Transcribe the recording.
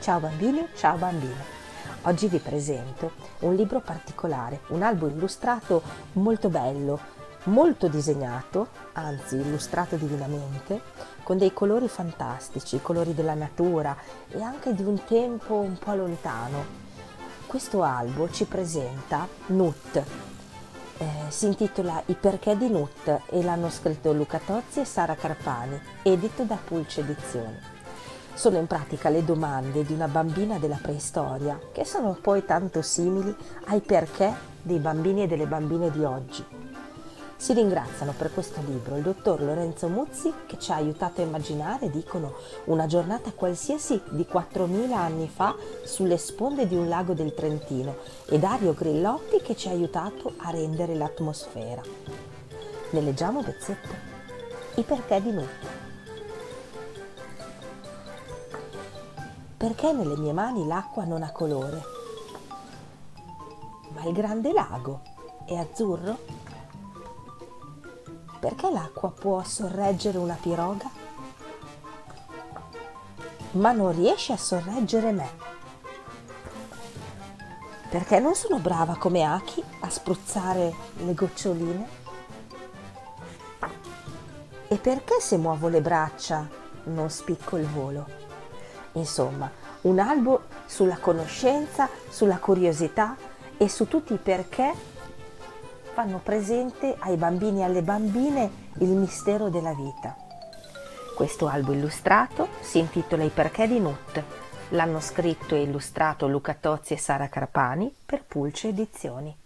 Ciao bambini, ciao bambine. Oggi vi presento un libro particolare, un albo illustrato molto bello, molto disegnato, anzi illustrato divinamente, con dei colori fantastici, colori della natura e anche di un tempo un po' lontano. Questo albo ci presenta Nut. Eh, si intitola I perché di Nut e l'hanno scritto Luca Tozzi e Sara Carpani, edito da Pulce Edizioni. Sono in pratica le domande di una bambina della preistoria, che sono poi tanto simili ai perché dei bambini e delle bambine di oggi. Si ringraziano per questo libro il dottor Lorenzo Muzzi che ci ha aiutato a immaginare, dicono, una giornata qualsiasi di 4.000 anni fa sulle sponde di un lago del Trentino e Dario Grillotti che ci ha aiutato a rendere l'atmosfera. Ne leggiamo un pezzetto. I perché di Nutta. Perché nelle mie mani l'acqua non ha colore? Ma il grande lago è azzurro? Perché l'acqua può sorreggere una piroga? Ma non riesce a sorreggere me. Perché non sono brava come Aki a spruzzare le goccioline? E perché se muovo le braccia non spicco il volo? Insomma, un albo sulla conoscenza, sulla curiosità e su tutti i perché fanno presente ai bambini e alle bambine il mistero della vita. Questo albo illustrato si intitola I perché di Nut. L'hanno scritto e illustrato Luca Tozzi e Sara Carpani per Pulce Edizioni.